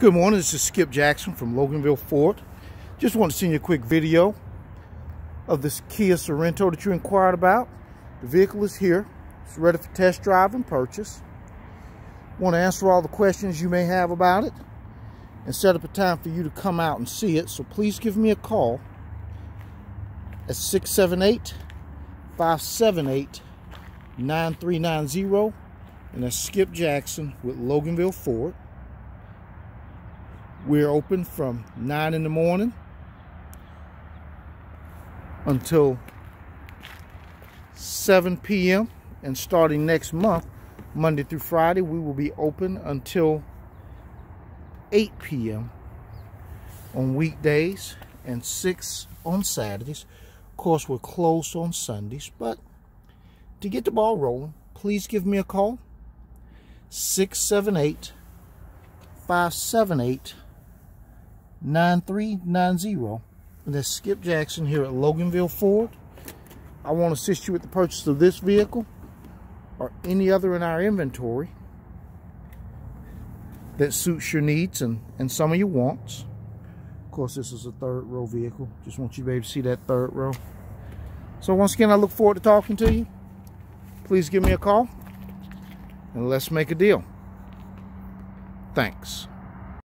Good morning, this is Skip Jackson from Loganville Ford. Just want to send you a quick video of this Kia Sorento that you inquired about. The vehicle is here. It's ready for test drive and purchase. Want to answer all the questions you may have about it and set up a time for you to come out and see it. So please give me a call at 678 578 9390 and that's Skip Jackson with Loganville Ford. We're open from 9 in the morning until 7 p.m. And starting next month, Monday through Friday, we will be open until 8 p.m. on weekdays and 6 on Saturdays. Of course, we're closed on Sundays, but to get the ball rolling, please give me a call. 678 578 9390. And that's Skip Jackson here at Loganville Ford. I want to assist you with the purchase of this vehicle or any other in our inventory that suits your needs and, and some of your wants. Of course, this is a third row vehicle. Just want you to be able to see that third row. So once again, I look forward to talking to you. Please give me a call and let's make a deal. Thanks.